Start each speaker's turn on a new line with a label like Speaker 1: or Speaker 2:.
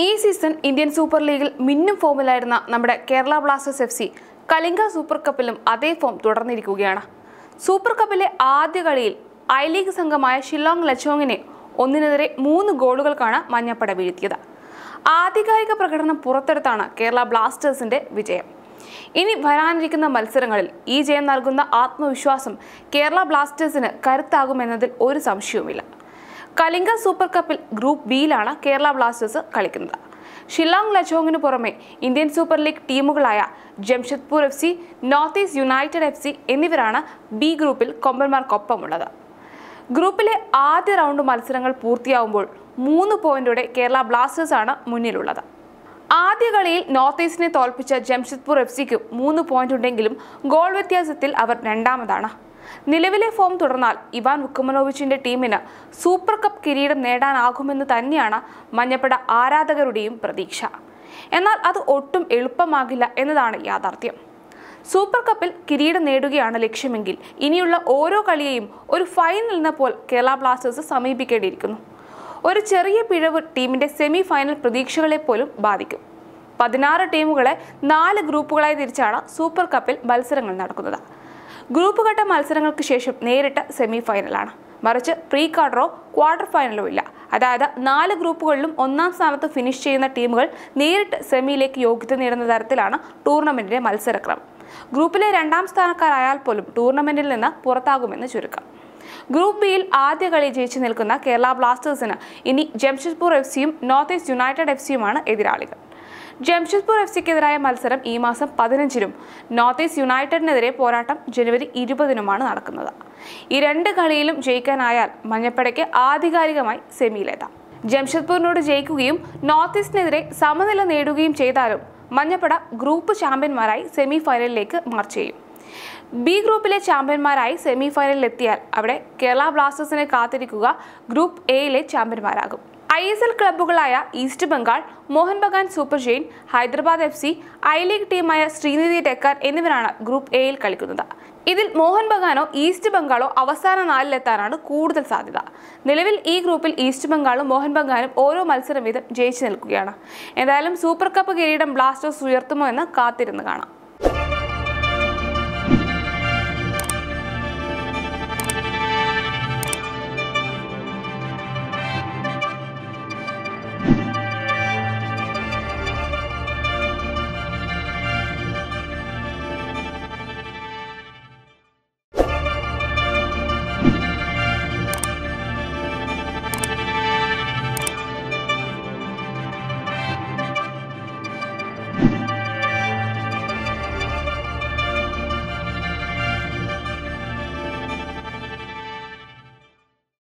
Speaker 1: ഈ season Indian super ലീഗിൽ മിന്നും ഫോമിലായിരുന്ന നമ്മുടെ Kerala Blasters F C Kalinga super കപ്പിലും അതേ ഫോം തുടർന്നിരിക്കുകയാണ്. സൂപ്പർ കപ്പിലെ ആദ്യ കളിയിൽ ഐ ലീഗ് സംഘമായ ഷില്ലോങ് ലച്ചോങ്ങിനെ ഒന്നിനെതിരെ മൂന്ന് ഗോളുകൾക്കാണ് മഞ്ഞപ്പട വീഴ്ത്തിയത്. ആധികാരിക പ്രകടനം പുറത്തെടുത്താണ് കേരള ബ്ലാസ്റ്റേഴ്സിന്റെ വിജയം. ഇനി വരാനിരിക്കുന്ന മത്സരങ്ങളിൽ ഈ ജയം നൽകുന്ന ആത്മവിശ്വാസം കേരള ബ്ലാസ്റ്റേഴ്സിന് കരുത്താകുമെന്നതിൽ ഒരു സംശയവുമില്ല. കലിംഗ സൂപ്പർ കപ്പിൽ ഗ്രൂപ്പ് ബിയിലാണ് കേരള ബ്ലാസ്റ്റേഴ്സ് കളിക്കുന്നത്. ഷില്ലോങ് ലജോങ്ങിന് പുറമെ Indian super league ടീമുകളായ Jamshedpur F C North East United F C എന്നിവരാണ് ബി ഗ്രൂപ്പിൽ കൊമ്പന്മാർക്കൊപ്പമുള്ളത്. ഗ്രൂപ്പിലെ ആദ്യ റൗണ്ട് മത്സരങ്ങൾ പൂർത്തിയാവുമ്പോൾ മൂന്ന് പോയിന്റോടെ കേരള ബ്ലാസ്റ്റേഴ്സ് ആണ് മുന്നിലുള്ളത്. ആദ്യ കളിയിൽ നോർത്ത് ഈസ്റ്റിനെ തോൽപ്പിച്ച ജംഷഡ്പൂർ എഫ് സിക്ക് മൂന്ന് പോയിന്റ് ഉണ്ടെങ്കിലും ഗോൾ വ്യത്യാസത്തിൽ അവർ രണ്ടാമതാണ്. നിലവിലെ ഫോം തുടർന്നാൽ ഇവാൻ വുക്കുമനോവിച്ചിന്റെ ടീമിന് സൂപ്പർ കപ്പ് കിരീടം നേടാനാകുമെന്ന് തന്നെയാണ് മഞ്ഞപ്പട ആരാധകരുടെയും പ്രതീക്ഷ. എന്നാൽ അത് ഒട്ടും എളുപ്പമാകില്ല എന്നതാണ് യാഥാർത്ഥ്യം. സൂപ്പർ കപ്പിൽ കിരീടം നേടുകയാണ് ലക്ഷ്യമെങ്കിൽ ഇനിയുള്ള ഓരോ കളിയെയും ഒരു ഫൈനൽ എന്ന പോൽ കേരള ബ്ലാസ്റ്റേഴ്സ് സമീപിക്കേണ്ടിയിരിക്കുന്നു. ഒരു ചെറിയ പിഴവ് ടീമിന്റെ സെമി ഫൈനൽ പ്രതീക്ഷകളെ പോലും ബാധിക്കും. പതിനാറ് ടീമുകളെ നാല് ഗ്രൂപ്പുകളായി തിരിച്ചാണ് സൂപ്പർ കപ്പിൽ മത്സരങ്ങൾ നടക്കുന്നത്. ഗ്രൂപ്പ് ഘട്ട മത്സരങ്ങൾക്ക് ശേഷം നേരിട്ട് സെമി ഫൈനലാണ് മറിച്ച് പ്രീ ക്വാർട്ടറോ ക്വാർട്ടർ ഫൈനലോ ഇല്ല. അതായത് നാല് ഗ്രൂപ്പുകളിലും ഒന്നാം സ്ഥാനത്ത് ഫിനിഷ് ചെയ്യുന്ന ടീമുകൾ നേരിട്ട് സെമിയിലേക്ക് യോഗ്യത നേടുന്ന തരത്തിലാണ് ടൂർണമെന്റിന്റെ മത്സരക്രമം. ഗ്രൂപ്പിലെ രണ്ടാം സ്ഥാനക്കാരായാൽ പോലും ടൂർണമെന്റിൽ നിന്ന് പുറത്താകുമെന്ന് ചുരുക്കം. ഗ്രൂപ്പ് ബിയിൽ ആദ്യ കളി ജയിച്ചു നിൽക്കുന്ന കേരള ബ്ലാസ്റ്റേഴ്സിന് ഇനി ജംഷഡ്പൂർ എഫ് സിയും നോർത്ത് ഈസ്റ്റ് യുണൈറ്റഡ് എഫ് സിയുമാണ് എതിരാളികൾ. ജംഷഡ്പൂർ എഫ് സിക്കെതിരായ മത്സരം ഈ മാസം പതിനഞ്ചിനും നോർത്ത് ഈസ്റ്റ് യുണൈറ്റഡിനെതിരെ പോരാട്ടം ജനുവരി ഇരുപതിനുമാണ് നടക്കുന്നത്. ഈ രണ്ട് കളിയിലും ജയിക്കാനായാൽ മഞ്ഞപ്പടയ്ക്ക് ആധികാരികമായി സെമിയിലെത്താം. ജംഷഡ്പൂരിനോട് ജയിക്കുകയും നോർത്ത് ഈസ്റ്റിനെതിരെ സമനില നേടുകയും ചെയ്താലും മഞ്ഞപ്പട ഗ്രൂപ്പ് ചാമ്പ്യന്മാരായി സെമി ഫൈനലിലേക്ക് മാർച്ച് ചെയ്യും. ബി ഗ്രൂപ്പിലെ ചാമ്പ്യന്മാരായി സെമി ഫൈനലിൽ എത്തിയാൽ അവിടെ കേരള ബ്ലാസ്റ്റേഴ്സിനെ കാത്തിരിക്കുക ഗ്രൂപ്പ് എയിലെ ചാമ്പ്യന്മാരാകും. I S L ക്ലബ്ബുകളായ East Bengal Mohun Bagan super giant Hyderabad F C I league ടീമായ ശ്രീനിധി ടെക്കർ എന്നിവരാണ് ഗ്രൂപ്പ് എയിൽ കളിക്കുന്നത്. ഇതിൽ മോഹൻ ബഗാനോ ഈസ്റ്റ് ബംഗാളോ അവസാന നാലിലെത്താനാണ് കൂടുതൽ സാധ്യത. നിലവിൽ ഈ ഗ്രൂപ്പിൽ ഈസ്റ്റ് ബംഗാളും മോഹൻ ബഗാനും ഓരോ മത്സരം വീതം ജയിച്ചു നിൽക്കുകയാണ്. എന്തായാലും സൂപ്പർ കപ്പ് കിരീടം ബ്ലാസ്റ്റേഴ്സ് ഉയർത്തുമോ എന്ന് കാത്തിരുന്ന് കാണാം.